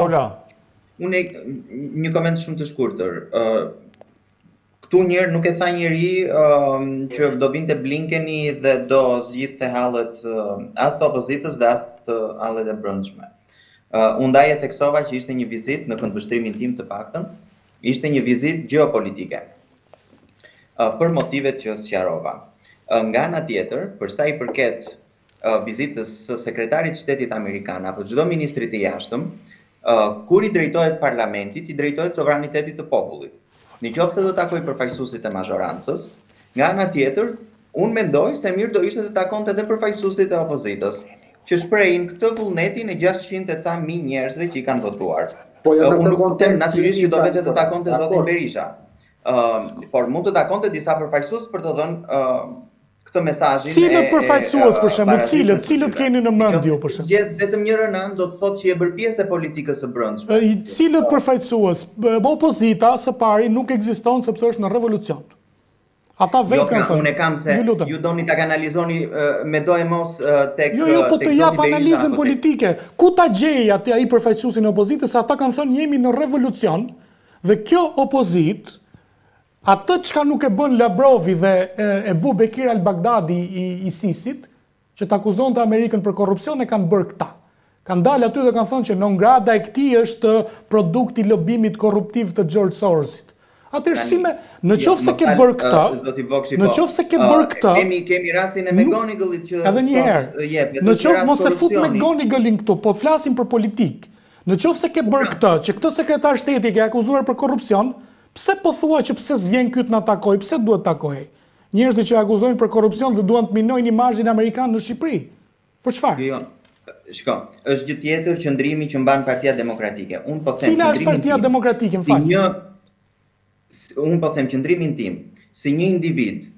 Ola, unë një koment shumë të shkurtër. ë Këtu njërë nuk e tha njeri që do vinte Blinkeni dhe do zgjidhte hallet as të opozitës dhe as të hallet e brendshme. ë Unë ndaj e theksova që ishte një vizitë në këndvështrimin tim të paktën, ishte një vizitë gjeopolitike. ë Për motivet që sqarova. ë Nga ana tjetër, për sa i përket vizitës së Sekretarit të Shtetit amerikan apo çdo ministri të jashtëm, kur i drejtohet parlamentit, i drejtohet sovranitetit të popullit. Në qoftë se do takojë përfaqësuesit e mazhorancës, nga ana tjetër, unë mendoj se mirë do ishte të takonte edhe përfaqësuesit e opozitës, që shprehin këtë vullnetin e gjashtëqind e ca mijë njerëzve që i kanë votuar. Unë nuk po them natyrisht që do vete të takonte zotin Berisha, por mund të takonte disa përfaqësues për të dhënë këtë mesazhin e cilët përfaqësues për shembull cilët cilët keni në mend ju për shembull gjithë vetëm një rënën do të thotë që je bërë pjesë e politikës së brendshme cilët përfaqësues opozita së pari nuk ekziston sepse është në revolucion Ata vetë jo, kanë pra, thënë. Unë e kam se ju, ju doni ta kanalizoni uh, me do e mos uh, tek Jo, jo, po të jap analizën politike. Ku ta gjej atë ai përfaqësuesin e opozitës se ata kanë thënë jemi në revolucion dhe kjo opozitë Atë çka nuk e bën Lavrovi dhe Ebu Bekir al-Baghdadi i ISIS-it, që të akuzonte Amerikën për korrupsion e kanë bërë këta. Kanë dalë aty dhe kanë thënë që non grata e këtij është produkt i lobimit korruptiv të Xhorxh Sorosit. Atëherë si me, në qoftë se ke bërë këtë, në qoftë se ke bërë këtë, edhe një herë, në qoftë mos e fut McGonigalin këtu, po flasim për politikë, në qoftë se ke bërë këtë, që këtë sekretar shteti e ke akuzuar për korrupsion, Pse po thua që pse s'vjen ky të na takojë, pse duhet të takojë njerëzit që e akuzojnë për korrupsion dhe duan të minojnë imazhin amerikan në Shqipëri. Për çfarë? Jo, shiko, është gjë tjetër qëndrimi që mban Partia Demokratike. Unë po them qëndrimin. Cila është Partia Demokratike, më fal? Unë po them qëndrimin tim si një individ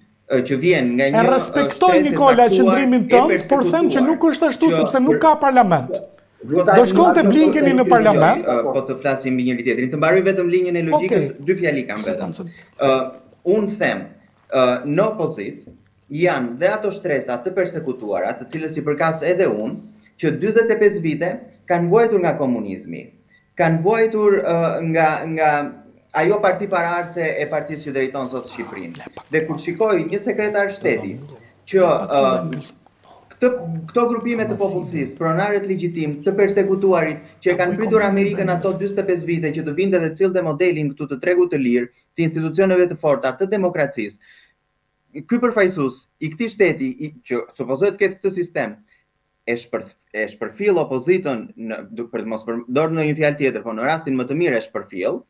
që vjen nga një E respektoj, Nikola, qëndrimin tënd, por them që nuk është ashtu sepse nuk ka parlament. Do të shkonte Blinkeni në parlament? Po të flasim mbi njëri-tjetrin. Të mbaroj vetëm linjën e logjikës, dy fjali kam vetëm. Unë them, në opozitë janë dhe ato shtresa të persekutuara, të cilës i përkas edhe unë, që dyzet e pesë vite kanë vuajtur nga komunizmi. Kanë vuajtur nga nga ajo parti paraardhëse e partisë që drejton sot Shqipërinë. Dhe kur shikoj një sekretar shteti që këto, këto grupime të popullsisë, pronarët legjitim, të persekutuarit që e kanë pritur Amerikën ato 45 vite që të vinte dhe të sillte modelin këtu të tregut të lirë, të institucioneve të forta, të demokracisë. Ky përfaqësues i këtij shteti i, që supozohet të ketë këtë sistem, e shpër e shpërfill opozitën në për të mos përdorur ndonjë fjalë tjetër, po në rastin më të mirë e shpërfill.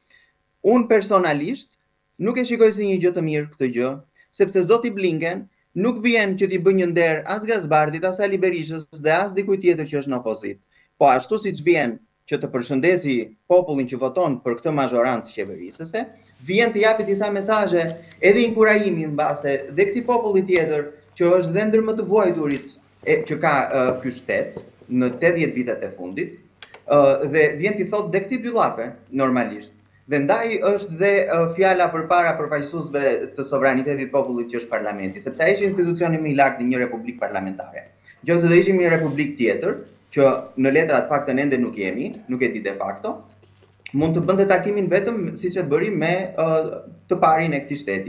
Unë personalisht nuk e shikoj si një gjë të mirë këtë gjë, sepse zoti Blinken nuk vjen që t'i bëj një nder as Gaz Bardhit, as Sali Berishës dhe as dikujt tjetër që është në opozitë. Po ashtu siç vjen që të përshëndesi popullin që voton për këtë mazhorancë qeverisëse, vjen të japi disa mesazhe edhe inkurajimi mbase dhe këtij populli tjetër që është dhe ndër më të vuajturit që ka ky shtet në 80 vitet e fundit, dhe vjen t'i thotë dhe këtij dy llafe normalisht, Dhe ndaj është dhe fjala përpara përfaqësuesve të sovranitetit të popullit që është parlamenti, sepse ai është institucioni më i lartë në një republikë parlamentare. Qoftë se do ishim një republikë tjetër, që në letër të paktën ende nuk jemi, nuk e di de facto, mund të bënte takimin vetëm siç e bëri me të parin e këtij shteti.